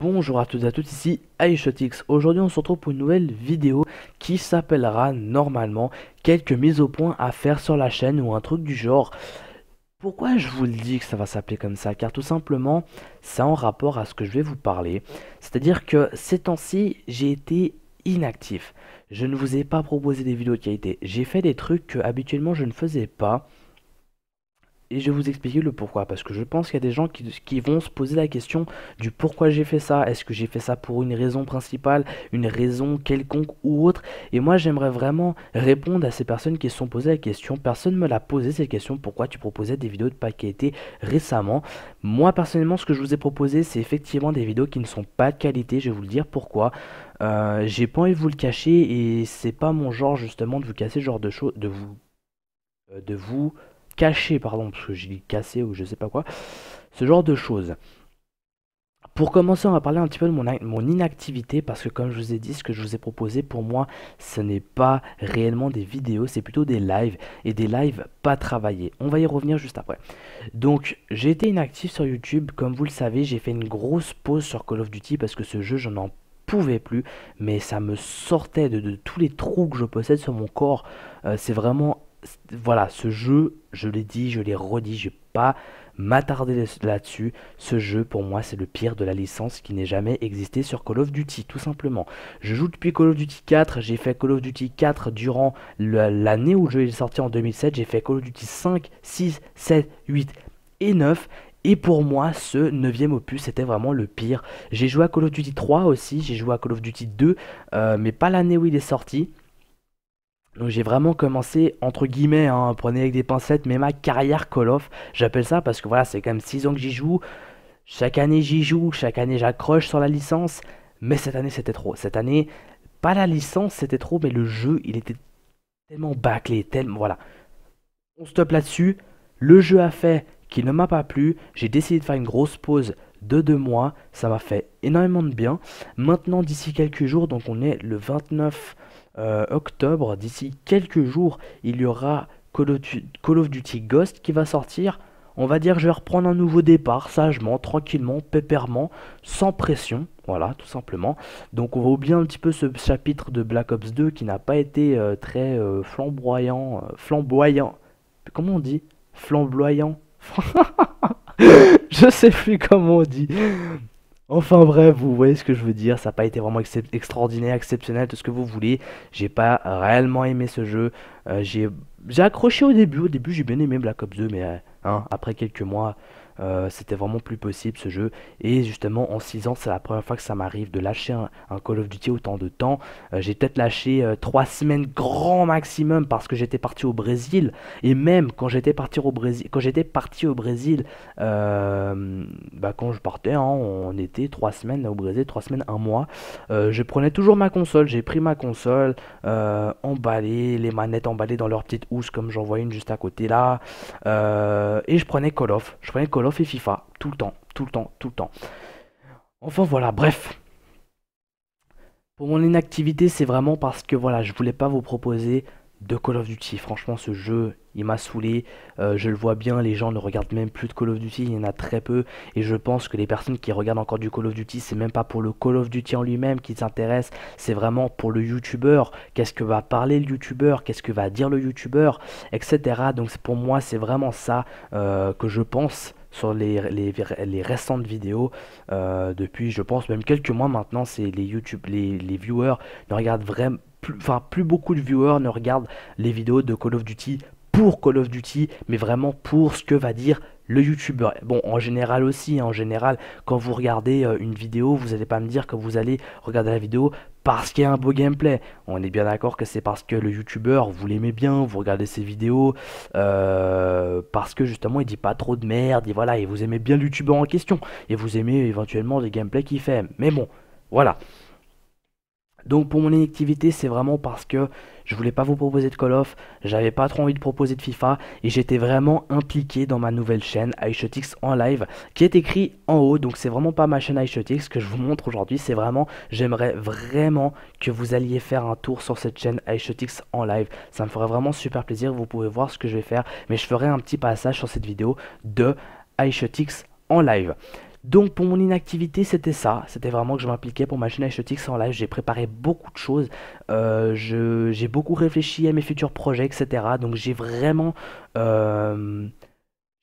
Bonjour à toutes et à toutes, ici iShotix. Aujourd'hui on se retrouve pour une nouvelle vidéo qui s'appellera normalement quelques mises au point à faire sur la chaîne ou un truc du genre. Pourquoi je vous le dis que ça va s'appeler comme ça? Car tout simplement, c'est en rapport à ce que je vais vous parler. C'est-à-dire que ces temps-ci, j'ai été inactif. Je ne vous ai pas proposé des vidéos de qualité. J'ai fait des trucs que habituellement je ne faisais pas. Et je vais vous expliquer le pourquoi. Parce que je pense qu'il y a des gens qui, vont se poser la question du pourquoi j'ai fait ça. Est-ce que j'ai fait ça pour une raison principale, une raison quelconque ou autre? Et moi, j'aimerais vraiment répondre à ces personnes qui se sont posées la question. Personne ne me l'a posé cette question. Pourquoi tu proposais des vidéos de pas qualité récemment? Moi, personnellement, ce que je vous ai proposé, c'est effectivement des vidéos qui ne sont pas de qualité. Je vais vous le dire pourquoi. Euh, j'ai pas envie de vous le cacher et c'est pas mon genre justement de vous casser ce genre de choses, de vous, euh, de vous cacher, pardon, parce que j'ai dit casser ou je sais pas quoi, ce genre de choses. Pour commencer, on va parler un petit peu de mon, mon, inactivité parce que comme je vous ai dit, ce que je vous ai proposé pour moi, ce n'est pas réellement des vidéos, c'est plutôt des lives et des lives pas travaillés. On va y revenir juste après. Donc, j'ai été inactif sur YouTube, comme vous le savez, j'ai fait une grosse pause sur Call of Duty parce que ce jeu, je n'en pouvais plus, mais ça me sortait de, tous les trous que je possède sur mon corps. Euh, c'est vraiment voilà, ce jeu, je l'ai dit, je l'ai redit, je vais pas m'attarder là-dessus. Ce jeu, pour moi, c'est le pire de la licence qui n'ait jamais existé sur Call of Duty, tout simplement. Je joue depuis Call of Duty 4, j'ai fait Call of Duty 4 durant l'année où le jeu est sorti en 2007, j'ai fait Call of Duty 5, 6, 7, 8 et 9. Et pour moi, ce neuvième opus, c'était vraiment le pire. J'ai joué à Call of Duty 3 aussi, j'ai joué à Call of Duty 2, euh, mais pas l'année où il est sorti. Donc j'ai vraiment commencé, entre guillemets, hein, prenez avec des pincettes, mais ma carrière Call of, j'appelle ça parce que voilà, c'est quand même 6 ans que j'y joue. Chaque année j'y joue, chaque année j'accroche sur la licence, mais cette année c'était trop. Cette année, pas la licence c'était trop, mais le jeu il était tellement bâclé, tellement... Voilà. On stoppe là-dessus. Le jeu a fait qu'il ne m'a pas plu. J'ai décidé de faire une grosse pause de deux mois. Ça m'a fait énormément de bien. Maintenant, d'ici quelques jours, donc on est le 29 euh, octobre, d'ici quelques jours, il y aura Call of, Duty Ghost qui va sortir. On va dire je vais reprendre un nouveau départ, sagement, tranquillement, pépèrement, sans pression. Voilà, tout simplement. Donc on va oublier un petit peu ce chapitre de Black Ops 2 qui n'a pas été euh, très euh, flamboyant. flamboyant. Comment on dit? Flamboyant. je sais plus comment on dit. Enfin bref, vous voyez ce que je veux dire, ça n'a pas été vraiment extraordinaire, exceptionnel, tout ce que vous voulez. J'ai pas réellement aimé ce jeu. Euh, j'ai accroché au début, au début j'ai bien aimé Black Ops 2, mais euh, hein, après quelques mois, euh, c'était vraiment plus possible ce jeu. Et justement, en 6 ans, c'est la première fois que ça m'arrive de lâcher un, Call of Duty autant de temps. Euh, j'ai peut-être lâché 3 euh, semaines grand maximum parce que j'étais parti au Brésil. Et même quand j'étais parti au Brésil, quand j'étais parti au Brésil, bah, quand je partais, hein, on était 3 semaines au Brésil, 3 semaines, 1 mois. je prenais toujours ma console. J'ai pris ma console, emballé, les manettes emballées dans leur petite housse comme j'en vois une juste à côté là. et je prenais Call of. Je prenais Call fait FIFA. Tout le temps, tout le temps, tout le temps. Enfin voilà, bref. Pour mon inactivité, c'est vraiment parce que voilà, je voulais pas vous proposer de Call of Duty. Franchement, ce jeu, il m'a saoulé. Euh, je le vois bien, les gens ne regardent même plus de Call of Duty. Il y en a très peu. Et je pense que les personnes qui regardent encore du Call of Duty, c'est même pas pour le Call of Duty en lui-même qui s'intéressent. C'est vraiment pour le YouTuber. Qu'est-ce que va parler le YouTuber? Qu'est-ce que va dire le YouTuber? Etc. Donc pour moi, c'est vraiment ça euh, que je pense sur les, récentes vidéos euh, depuis je pense même quelques mois maintenant c'est les YouTube les, les viewers ne regardent vraiment plus, enfin plus beaucoup de viewers ne regardent les vidéos de Call of Duty pour Call of Duty mais vraiment pour ce que va dire le youtubeur. Bon, en général aussi, en général, quand vous regardez euh, une vidéo, vous n'allez pas me dire que vous allez regarder la vidéo parce qu'il y a un beau gameplay. On est bien d'accord que c'est parce que le youtubeur, vous l'aimez bien, vous regardez ses vidéos, euh, parce que justement il dit pas trop de merde, et voilà, et vous aimez bien le youtubeur en question, et vous aimez éventuellement les gameplays qu'il fait. Mais bon, voilà. Donc pour mon inactivité, c'est vraiment parce que je voulais pas vous proposer de Call of, j'avais pas trop envie de proposer de FIFA et j'étais vraiment impliqué dans ma nouvelle chaîne iShotix en live qui est écrit en haut. Donc c'est vraiment pas ma chaîne iShotix que je vous montre aujourd'hui, c'est vraiment j'aimerais vraiment que vous alliez faire un tour sur cette chaîne iShotix en live. Ça me ferait vraiment super plaisir, vous pouvez voir ce que je vais faire, mais je ferai un petit passage sur cette vidéo de iShotix en live. Donc pour mon inactivité, c'était ça. C'était vraiment que je m'impliquais pour ma chaîne H en live. J'ai préparé beaucoup de choses. Euh, j'ai beaucoup réfléchi à mes futurs projets, etc. Donc j'ai vraiment... Euh,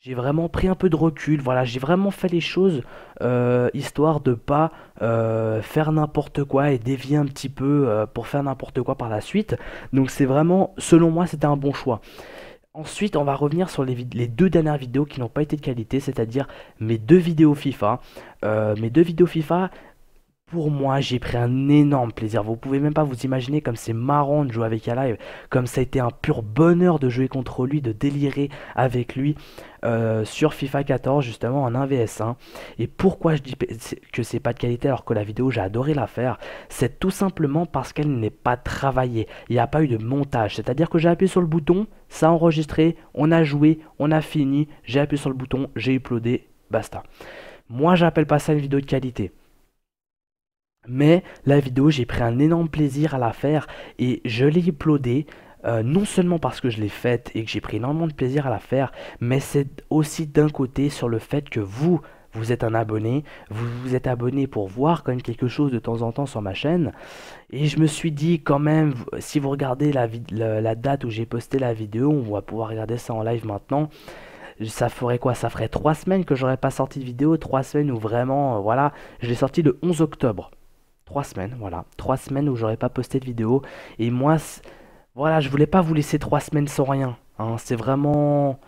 j'ai vraiment pris un peu de recul, voilà, j'ai vraiment fait les choses euh, histoire de pas faire n'importe quoi et dévier un petit peu pour faire n'importe quoi par la suite. Donc c'est vraiment, selon moi, c'était un bon choix. Ensuite, on va revenir sur les, deux dernières vidéos qui n'ont pas été de qualité, c'est-à-dire mes deux vidéos FIFA. Euh, mes deux vidéos FIFA, pour moi, j'ai pris un énorme plaisir. Vous pouvez même pas vous imaginer comme c'est marrant de jouer avec Alive, comme ça a été un pur bonheur de jouer contre lui, de délirer avec lui euh, sur FIFA 14 justement en 1vs1. Et pourquoi je dis que c'est pas de qualité alors que la vidéo j'ai adoré la faire, c'est tout simplement parce qu'elle n'est pas travaillée. Il n'y a pas eu de montage, c'est-à-dire que j'ai appuyé sur le bouton, ça a enregistré, on a joué, on a fini, j'ai appuyé sur le bouton, j'ai uploadé, basta. Moi, j'appelle pas ça une vidéo de qualité. Mais la vidéo, j'ai pris un énorme plaisir à la faire et je l'ai uploadée. Euh, non seulement parce que je l'ai faite et que j'ai pris énormément de plaisir à la faire, mais c'est aussi d'un côté sur le fait que vous, vous êtes un abonné, vous vous êtes abonné pour voir quand même quelque chose de temps en temps sur ma chaîne. Et je me suis dit quand même, si vous regardez la, date où j'ai posté la vidéo, on va pouvoir regarder ça en live maintenant ça ferait quoi? Ça ferait trois semaines que j'aurais pas sorti de vidéo, trois semaines où vraiment, euh, voilà, je l'ai sorti le 11 octobre. Trois semaines, voilà. Trois semaines où j'aurais pas posté de vidéo. Et moi, voilà, je voulais pas vous laisser trois semaines sans rien. Hein. C'est vraiment...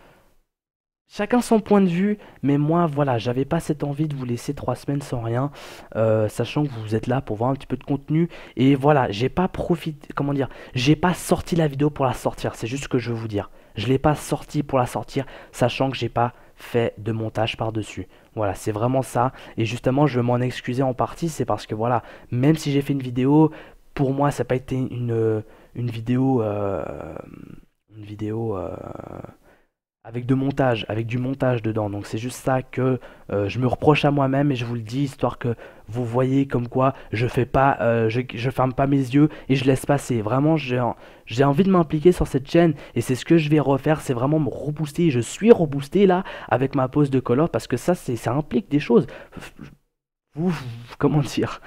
Chacun son point de vue, mais moi, voilà, j'avais pas cette envie de vous laisser trois semaines sans rien, euh, sachant que vous êtes là pour voir un petit peu de contenu. Et voilà, j'ai pas profité, comment dire, j'ai pas sorti la vidéo pour la sortir, c'est juste ce que je veux vous dire. Je l'ai pas sorti pour la sortir, sachant que j'ai pas fait de montage par-dessus. Voilà, c'est vraiment ça. Et justement, je veux m'en excuser en partie, c'est parce que voilà, même si j'ai fait une vidéo, pour moi, ça n'a pas été une, vidéo... Euh, une vidéo... Euh, avec de montage, avec du montage dedans. Donc c'est juste ça que euh, je me reproche à moi-même et je vous le dis histoire que vous voyez comme quoi je fais pas, euh, je, ferme pas mes yeux et je laisse passer. Vraiment, j'ai envie de m'impliquer sur cette chaîne et c'est ce que je vais refaire, c'est vraiment me rebooster. Je suis reboosté là avec ma pause de color parce que ça, ça implique des choses. comment dire,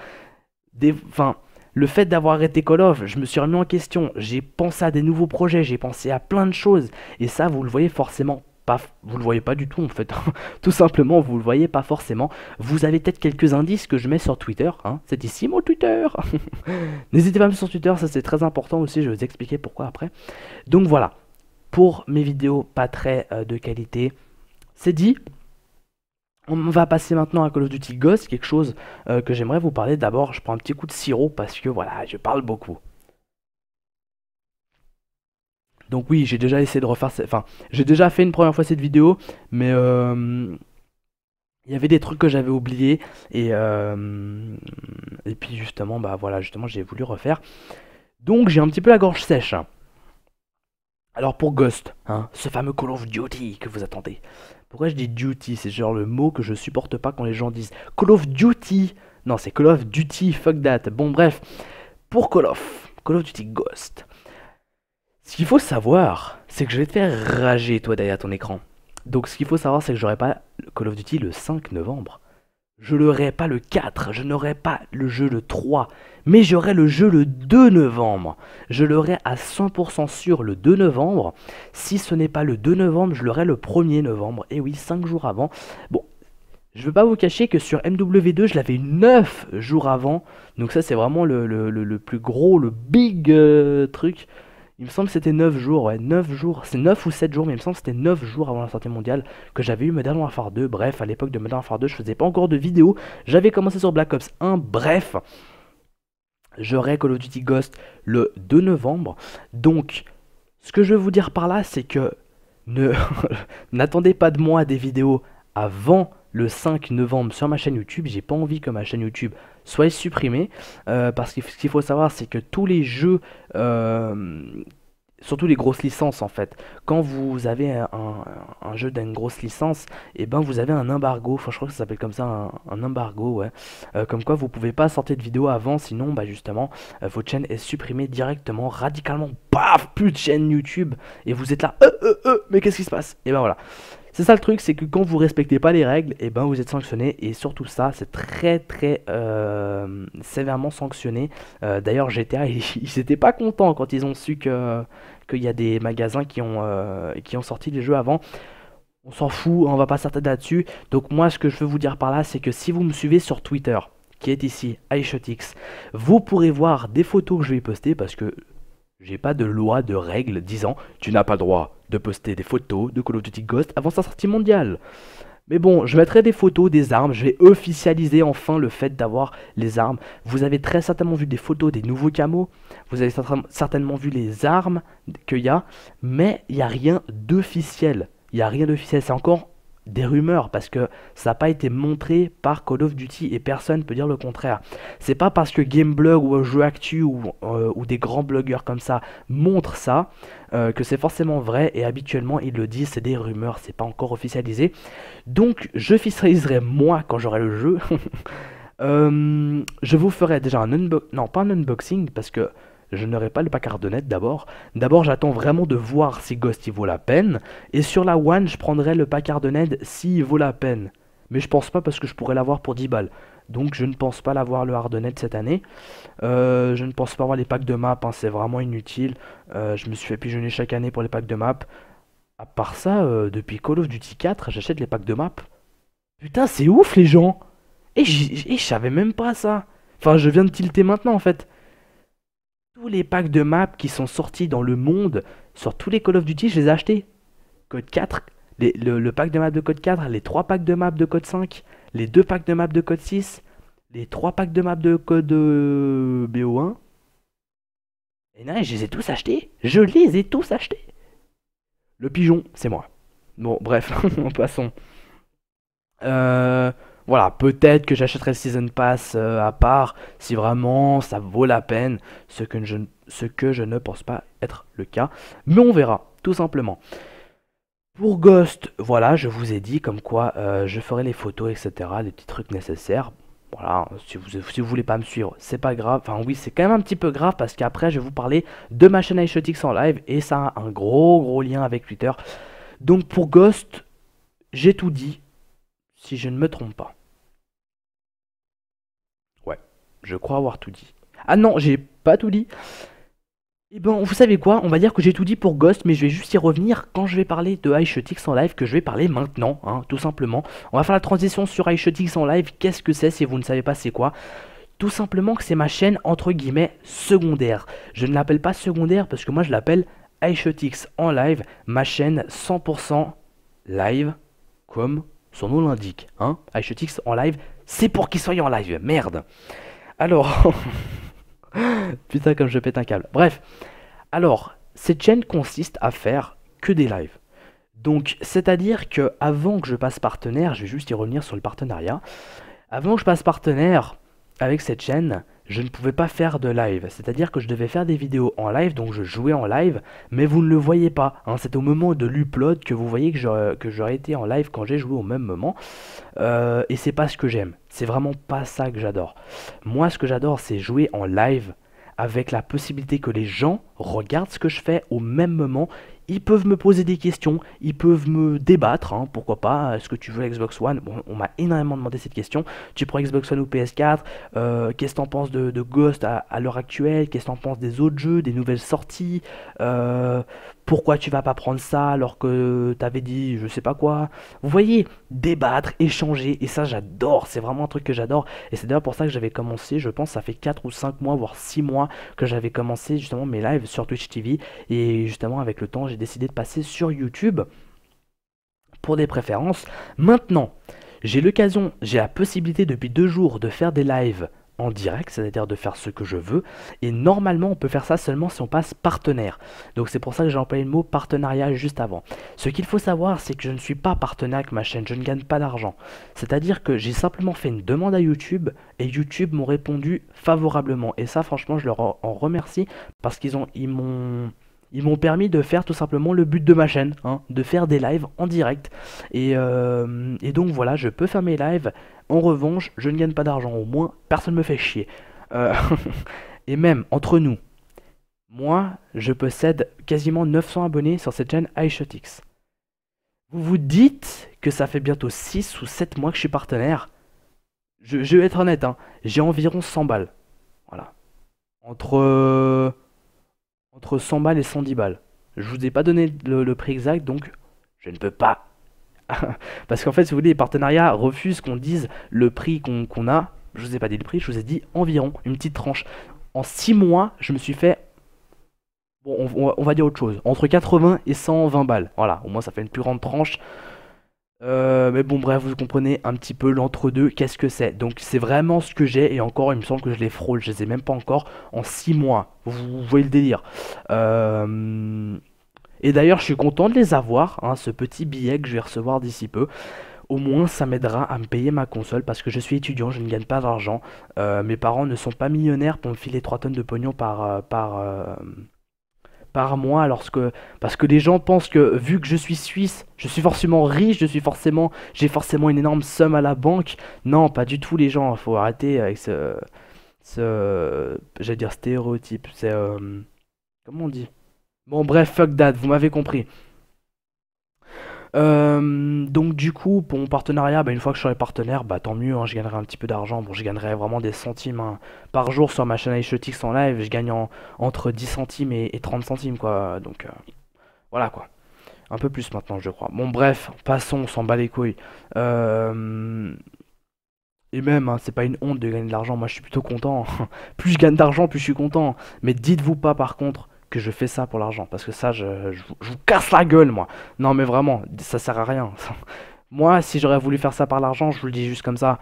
le fait d'avoir arrêté Call of, je me suis remis en question, j'ai pensé à des nouveaux projets, j'ai pensé à plein de choses, et ça vous le voyez forcément pas, vous le voyez pas du tout en fait, tout simplement vous le voyez pas forcément. Vous avez peut-être quelques indices que je mets sur Twitter, hein. c'est ici mon Twitter. N'hésitez pas à me sur Twitter, ça c'est très important aussi, je vais vous expliquer pourquoi après. Donc voilà, pour mes vidéos pas très euh, de qualité, c'est dit. On va passer maintenant à Call of Duty Ghost, quelque chose euh, que j'aimerais vous parler. D'abord, je prends un petit coup de sirop parce que voilà, je parle beaucoup. Donc oui, j'ai déjà essayé de refaire... Enfin, j'ai déjà fait une première fois cette vidéo, mais... Euh, il y avait des trucs que j'avais oubliés et, euh, et puis justement bah voilà justement j'ai voulu refaire donc j'ai un petit peu la gorge sèche alors pour Ghost hein, ce fameux Call of Duty que vous attendez pourquoi je dis duty? C'est genre le mot que je supporte pas quand les gens disent Call of Duty. Non, c'est Call of Duty, fuck that. Bon, bref. Pour Call of, Call of Duty Ghost. Ce qu'il faut savoir, c'est que je vais te faire rager, toi, derrière ton écran. Donc, ce qu'il faut savoir, c'est que j'aurai pas Call of Duty le 5 novembre. Je l'aurai pas le 4, je n'aurai pas le jeu le 3, mais j'aurai le jeu le 2 novembre. Je l'aurai à 100% sûr le 2 novembre. Si ce n'est pas le 2 novembre, je l'aurai le 1er novembre. Et oui, 5 jours avant. Bon, je ne veux pas vous cacher que sur MW2, je l'avais 9 jours avant. Donc ça, c'est vraiment le, plus gros, le big euh, truc. Il me semble que c'était 9 jours, ouais, 9 jours, c'est 9 ou 7 jours, mais il me semble que c'était 9 jours avant la sortie mondiale que j'avais eu Modern Warfare 2. Bref, à l'époque de Modern Warfare 2, je faisais pas encore de vidéos. J'avais commencé sur Black Ops 1, bref. J'aurai Call of Duty Ghost le 2 novembre. Donc, ce que je veux vous dire par là, c'est que n'attendez pas de moi des vidéos avant le 5 novembre sur ma chaîne YouTube. J'ai pas envie que ma chaîne YouTube soit supprimée. Euh, parce que ce qu'il faut savoir, c'est que tous les jeux, euh, surtout les grosses licences en fait, quand vous avez un, jeu d'une grosse licence, et eh ben vous avez un embargo. Enfin, je crois que ça s'appelle comme ça, un, embargo. Euh, comme quoi vous pouvez pas sortir de vidéo avant, sinon, bah justement, votre chaîne est supprimée directement, radicalement. Paf, plus de chaîne YouTube. Et vous êtes là, mais qu'est-ce qui se passe? Et ben voilà. C'est ça le truc, c'est que quand vous respectez pas les règles, et eh ben vous êtes sanctionné. Et surtout ça, c'est très très euh, sévèrement sanctionné. Euh, d'ailleurs, GTA, ils, ils pas contents quand ils ont su que qu'il y a des magasins qui ont, euh, qui ont sorti les jeux avant. On s'en fout, on va pas s'attarder là-dessus. Donc moi, ce que je veux vous dire par là, c'est que si vous me suivez sur Twitter, qui est ici, iShotX, vous pourrez voir des photos que je vais poster parce que j'ai pas de loi, de règle disant tu n'as pas le droit de poster des photos de Call of Duty Ghost avant sa sortie mondiale. Mais bon, je mettrai des photos des armes, je vais officialiser enfin le fait d'avoir les armes. Vous avez très certainement vu des photos des nouveaux camos, vous avez certainement vu les armes qu'il y a, mais il n'y a rien d'officiel. Il n'y a rien d'officiel, c'est encore des rumeurs parce que ça n'a pas été montré par Call of Duty et personne ne peut dire le contraire. C'est pas parce que Gameblog ou Jeu Actu ou, euh, ou, des grands blogueurs comme ça montrent ça euh, que c'est forcément vrai et habituellement ils le disent, c'est des rumeurs, c'est pas encore officialisé. Donc je officialiserai moi quand j'aurai le jeu. Euh, je vous ferai déjà un unboxing, non pas un unboxing parce que je n'aurai pas le net d'abord. D'abord, j'attends vraiment de voir si Ghost il vaut la peine. Et sur la One, je prendrai le Hardened s'il vaut la peine. Mais je pense pas parce que je pourrais l'avoir pour 10 balles. Donc je ne pense pas l'avoir le Hardened cette année. Euh, je ne pense pas avoir les packs de map, hein, c'est vraiment inutile. Euh, je me suis fait pigeonner chaque année pour les packs de map. À part ça, euh, depuis Call of Duty 4, j'achète les packs de map. Putain, c'est ouf les gens Et je savais même pas ça. Enfin, je viens de tilter maintenant en fait les packs de maps qui sont sortis dans le monde, sur tous les Call of Duty, je les ai achetés. Code 4, le, pack de maps de code 4, les 3 packs de maps de code 5, les 2 packs de maps de code 6, les 3 packs de maps de code euh, BO1. Et non, je les ai tous achetés. Je les ai tous achetés. Le pigeon, c'est moi. Bon, bref, passons. Euh, voilà, peut-être que j'achèterai le Season Pass euh, à part si vraiment ça vaut la peine, ce que, je, ne pense pas être le cas. Mais on verra, tout simplement. Pour Ghost, voilà, je vous ai dit comme quoi euh, je ferai les photos, etc., les petits trucs nécessaires. Voilà, si vous, si voulez pas me suivre, c'est pas grave. Enfin oui, c'est quand même un petit peu grave parce qu'après je vais vous parler de ma chaîne iShotix en live et ça a un gros gros lien avec Twitter. Donc pour Ghost, j'ai tout dit si je ne me trompe pas. Ouais, je crois avoir tout dit. Ah non, j'ai pas tout dit. Et eh bon, vous savez quoi On va dire que j'ai tout dit pour Ghost, mais je vais juste y revenir quand je vais parler de iShotix en live, que je vais parler maintenant, hein, tout simplement. On va faire la transition sur iShotix en live. Qu'est-ce que c'est si vous ne savez pas c'est quoi? Tout simplement que c'est ma chaîne, entre guillemets, secondaire. Je ne l'appelle pas secondaire parce que moi je l'appelle iShotix en live, ma chaîne 100% live, comme son nom l'indique, hein, iShotix en live, c'est pour qu'il soit en live, merde. Alors, putain comme je pète un câble. Bref, alors, cette chaîne consiste à faire que des lives. Donc, c'est-à-dire que avant que je passe partenaire, je vais juste y revenir sur le partenariat. Avant que je passe partenaire avec cette chaîne, je ne pouvais pas faire de live. C'est-à-dire que je devais faire des vidéos en live, donc je jouais en live, mais vous ne le voyez pas. Hein. C'est au moment de l'upload que vous voyez que j'aurais été en live quand j'ai joué au même moment. Euh, et c'est pas ce que j'aime. C'est vraiment pas ça que j'adore. Moi, ce que j'adore, c'est jouer en live avec la possibilité que les gens regardent ce que je fais au même moment ils peuvent me poser des questions, ils peuvent me débattre, hein, pourquoi pas, est-ce que tu veux Xbox One? Bon, on m'a énormément demandé cette question. Tu prends Xbox One ou PS4 euh, Qu'est-ce que t'en penses de, Ghost à, l'heure actuelle? Qu'est-ce que t'en penses des autres jeux, des nouvelles sorties? Euh, Pourquoi tu vas pas prendre ça alors que t'avais dit je sais pas quoi Vous voyez, débattre, échanger, et ça j'adore, c'est vraiment un truc que j'adore. Et c'est d'ailleurs pour ça que j'avais commencé, je pense, ça fait 4 ou 5 mois, voire 6 mois que j'avais commencé justement mes lives sur Twitch TV. Et justement avec le temps, j'ai décidé de passer sur YouTube pour des préférences. Maintenant, j'ai l'occasion, j'ai la possibilité depuis deux jours de faire des lives en direct, c'est-à-dire de faire ce que je veux. Et normalement, on peut faire ça seulement si on passe partenaire. Donc c'est pour ça que j'ai employé le mot partenariat juste avant. Ce qu'il faut savoir, c'est que je ne suis pas partenaire avec ma chaîne, je ne gagne pas d'argent. C'est-à-dire que j'ai simplement fait une demande à YouTube et YouTube m'ont répondu favorablement. Et ça, franchement, je leur en remercie parce qu'ils ont, ils m'ont ils m'ont permis de faire tout simplement le but de ma chaîne, hein, de faire des lives en direct. Euh, et, donc voilà, je peux faire mes lives. En revanche, je ne gagne pas d'argent. Au moins, personne ne me fait chier. Euh, et même entre nous, moi, je possède quasiment 900 abonnés sur cette chaîne iShotix. Vous vous dites que ça fait bientôt 6 ou 7 mois que je suis partenaire. Je, vais être honnête, hein, j'ai environ 100 balles. Voilà. Entre, entre 100 balles et 110 balles. Je vous ai pas donné le, prix exact, donc je ne peux pas. Parce qu'en fait, si vous voulez, les partenariats refusent qu'on dise le prix qu'on a. Je vous ai pas dit le prix, je vous ai dit environ une petite tranche. En 6 mois, je me suis fait Bon, on, va dire autre chose. Entre 80 et 120 balles. Voilà, au moins ça fait une plus grande tranche. Euh, mais bon, bref, vous comprenez un petit peu l'entre-deux, qu'est-ce que c'est. Donc, c'est vraiment ce que j'ai, et encore, il me semble que je les frôle, je les ai même pas encore en 6 mois. Vous, voyez le délire. Euh, et d'ailleurs, je suis content de les avoir, hein, ce petit billet que je vais recevoir d'ici peu. Au moins, ça m'aidera à me payer ma console parce que je suis étudiant, je ne gagne pas d'argent. Euh, mes parents ne sont pas millionnaires pour me filer 3 tonnes de pognon par, par, par mois lorsque parce que les gens pensent que vu que je suis suisse, je suis forcément riche, je suis forcément j'ai forcément une énorme somme à la banque. Non, pas du tout les gens, faut arrêter avec ce ce j'allais dire stéréotype, c'est euh, comment on dit? Bon bref, fuck that, vous m'avez compris. Euh, donc du coup, pour mon partenariat, bah, une fois que je serai partenaire, bah, tant mieux, hein, je gagnerai un petit peu d'argent. Bon, je gagnerai vraiment des centimes hein. par jour sur ma chaîne iShotix en live. Je gagne entre 10 centimes et, 30 centimes, quoi. Donc euh, voilà, quoi. Un peu plus maintenant, je crois. Bon, bref, passons, on s'en bat les couilles. Euh, et même, hein, c'est pas une honte de gagner de l'argent, moi je suis plutôt content. plus je gagne d'argent, plus je suis content. Mais dites-vous pas par contre je fais ça pour l'argent. Parce que ça, je, vous casse la gueule, moi. Non, mais vraiment, ça sert à rien. moi, si j'aurais voulu faire ça par l'argent, je vous le dis juste comme ça.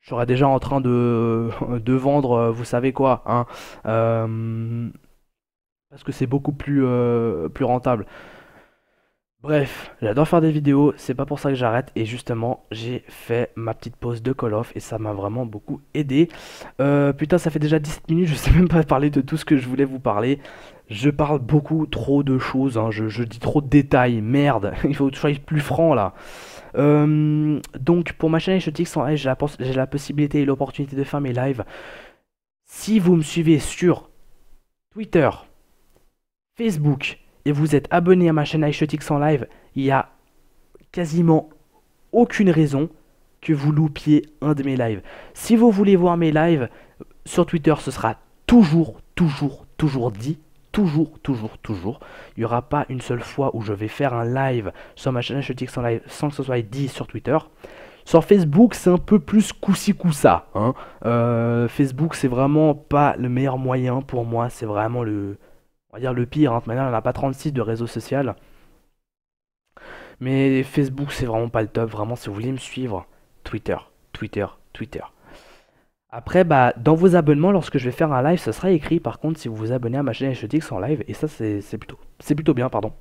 Je serais déjà en train de, vendre, euh, vous savez quoi, hein. Euh, parce que c'est beaucoup plus, euh, plus rentable. Bref, j'adore faire des vidéos, c'est pas pour ça que j'arrête et justement j'ai fait ma petite pause de Call of et ça m'a vraiment beaucoup aidé. Euh, putain ça fait déjà 17 minutes, je sais même pas parler de tout ce que je voulais vous parler. Je parle beaucoup trop de choses, hein. je, dis trop de détails, merde, il faut que je sois plus franc là. Euh, donc pour ma chaîne HTX en j'ai la possibilité et l'opportunité de faire mes lives. Si vous me suivez sur Twitter, Facebook, et vous êtes abonné à ma chaîne iShotix en live, il y a quasiment aucune raison que vous loupiez un de mes lives. Si vous voulez voir mes lives sur Twitter, ce sera toujours, toujours, toujours dit. Toujours, toujours, toujours. Il n'y aura pas une seule fois où je vais faire un live sur ma chaîne iShotix en live sans que ce soit dit sur Twitter. Sur Facebook, c'est un peu plus coussi coussa. Hein. Euh, Facebook, c'est vraiment pas le meilleur moyen pour moi. C'est vraiment le, on va dire le pire. Hein. Maintenant, on n'a pas 36 de réseau social. Mais Facebook, c'est vraiment pas le top. Vraiment, si vous voulez me suivre, Twitter, Twitter, Twitter. Après, bah, dans vos abonnements, lorsque je vais faire un live, ça sera écrit. Par contre, si vous vous abonnez à ma chaîne HTX en live, et ça, c'est plutôt bien, pardon.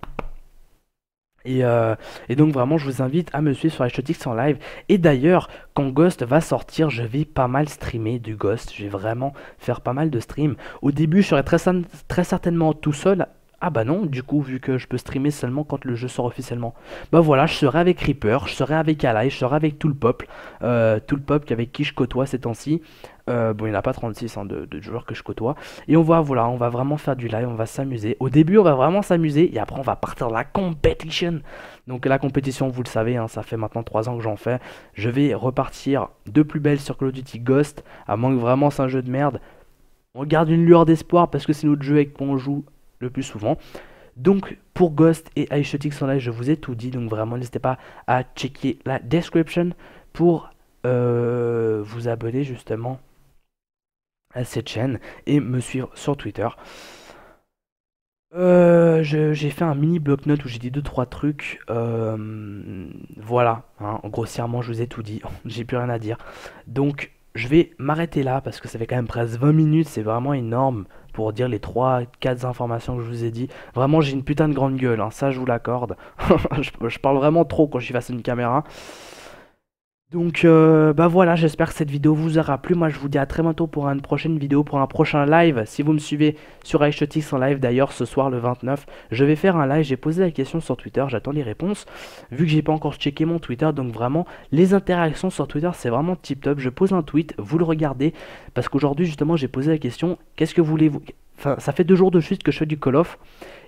Euh, et, donc vraiment, je vous invite à me suivre sur H-Tix en live. Et d'ailleurs, quand Ghost va sortir, je vais pas mal streamer du Ghost. Je vais vraiment faire pas mal de streams. Au début, je serai très certainement tout seul ah bah non, du coup, vu que je peux streamer seulement quand le jeu sort officiellement. Bah voilà, je serai avec Reaper, je serai avec Alai, je serai avec tout le peuple. Euh, tout le peuple avec qui je côtoie ces temps-ci. Euh, bon, il n'y en a pas 36 hein, de, joueurs que je côtoie. Et on va, voilà, on va vraiment faire du live, on va s'amuser. Au début, on va vraiment s'amuser et après, on va partir dans la compétition. Donc la compétition, vous le savez, hein, ça fait maintenant 3 ans que j'en fais. Je vais repartir de plus belle sur Call of Duty Ghost, à moins que vraiment c'est un jeu de merde. On garde une lueur d'espoir parce que c'est notre jeu avec quoi on joue le plus souvent. Donc pour Ghost et iShotix en live, je vous ai tout dit. Donc vraiment, n'hésitez pas à checker la description pour euh, vous abonner justement à cette chaîne et me suivre sur Twitter. Euh, j'ai fait un mini bloc-notes où j'ai dit 2-3 trucs. Euh, voilà, hein, grossièrement, je vous ai tout dit. j'ai plus rien à dire. Donc, je vais m'arrêter là parce que ça fait quand même presque 20 minutes. C'est vraiment énorme pour dire les 3-4 informations que je vous ai dit. Vraiment, j'ai une putain de grande gueule, hein, ça je vous l'accorde. je, parle vraiment trop quand je suis face à une caméra. Donc euh, bah voilà, j'espère que cette vidéo vous aura plu. Moi je vous dis à très bientôt pour une prochaine vidéo, pour un prochain live. Si vous me suivez sur iShotix en live d'ailleurs ce soir le 29, je vais faire un live. J'ai posé la question sur Twitter, j'attends les réponses. Vu que j'ai pas encore checké mon Twitter, donc vraiment les interactions sur Twitter c'est vraiment tip top. Je pose un tweet, vous le regardez, parce qu'aujourd'hui justement j'ai posé la question, qu'est-ce que voulez-vous Enfin, ça fait deux jours de suite que je fais du Call of.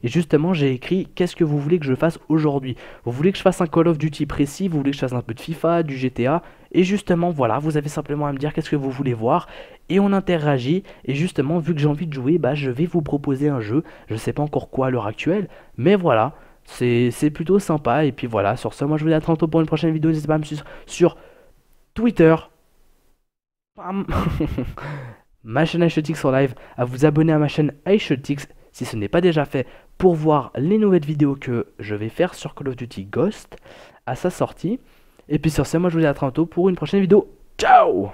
Et justement, j'ai écrit qu'est-ce que vous voulez que je fasse aujourd'hui? Vous voulez que je fasse un Call of Duty précis? Vous voulez que je fasse un peu de FIFA, du GTA Et justement, voilà, vous avez simplement à me dire qu'est-ce que vous voulez voir. Et on interagit. Et justement, vu que j'ai envie de jouer, bah, je vais vous proposer un jeu. Je sais pas encore quoi à l'heure actuelle. Mais voilà, c'est plutôt sympa. Et puis voilà, sur ce, moi je vous dis à tantôt pour une prochaine vidéo. N'hésitez pas à me suivre sur Twitter. ma chaîne iShotix en live, à vous abonner à ma chaîne iShotix si ce n'est pas déjà fait pour voir les nouvelles vidéos que je vais faire sur Call of Duty Ghost à sa sortie. Et puis sur ce, moi je vous dis à très bientôt pour une prochaine vidéo. Ciao